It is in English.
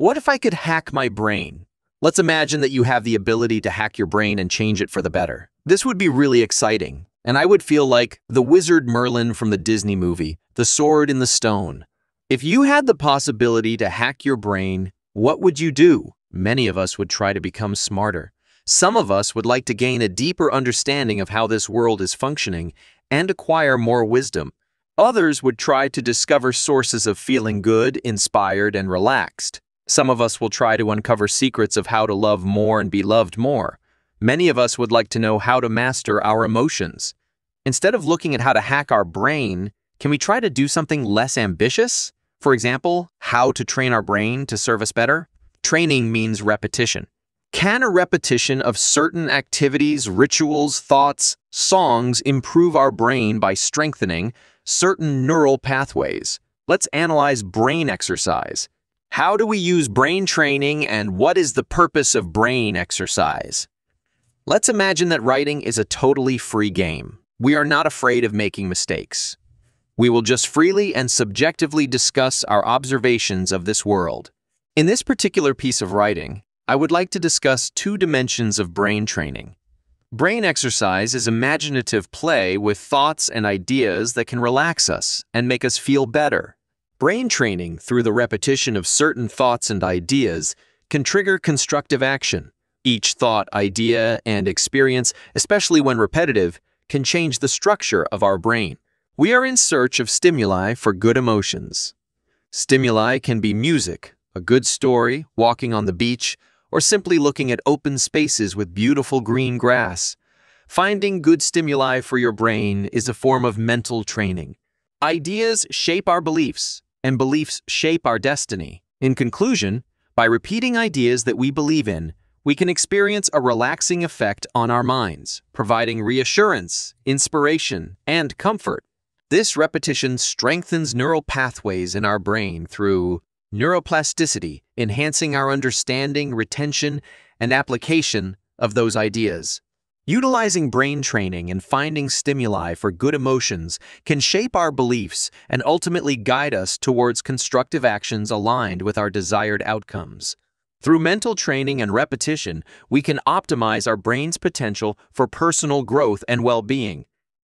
What if I could hack my brain? Let's imagine that you have the ability to hack your brain and change it for the better. This would be really exciting, and I would feel like the wizard Merlin from the Disney movie, The Sword in the Stone. If you had the possibility to hack your brain, what would you do? Many of us would try to become smarter. Some of us would like to gain a deeper understanding of how this world is functioning and acquire more wisdom. Others would try to discover sources of feeling good, inspired, and relaxed. Some of us will try to uncover secrets of how to love more and be loved more. Many of us would like to know how to master our emotions. Instead of looking at how to hack our brain, can we try to do something less ambitious? For example, how to train our brain to serve us better? Training means repetition. Can a repetition of certain activities, rituals, thoughts, songs improve our brain by strengthening certain neural pathways? Let's analyze brain exercise. How do we use brain training and what is the purpose of brain exercise? Let's imagine that writing is a totally free game. We are not afraid of making mistakes. We will just freely and subjectively discuss our observations of this world. In this particular piece of writing, I would like to discuss two dimensions of brain training. Brain exercise is imaginative play with thoughts and ideas that can relax us and make us feel better. Brain training, through the repetition of certain thoughts and ideas, can trigger constructive action. Each thought, idea, and experience, especially when repetitive, can change the structure of our brain. We are in search of stimuli for good emotions. Stimuli can be music, a good story, walking on the beach, or simply looking at open spaces with beautiful green grass. Finding good stimuli for your brain is a form of mental training. Ideas shape our beliefs, and beliefs shape our destiny. In conclusion, by repeating ideas that we believe in, we can experience a relaxing effect on our minds, providing reassurance, inspiration, and comfort. This repetition strengthens neural pathways in our brain through neuroplasticity, enhancing our understanding, retention, and application of those ideas. Utilizing brain training and finding stimuli for good emotions can shape our beliefs and ultimately guide us towards constructive actions aligned with our desired outcomes. Through mental training and repetition, we can optimize our brain's potential for personal growth and well-being,